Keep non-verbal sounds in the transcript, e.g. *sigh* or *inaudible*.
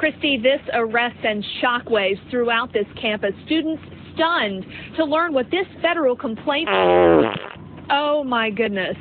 Christy, this arrest sends shockwaves throughout this campus. Students stunned to learn what this federal complaint. *laughs* Oh my goodness.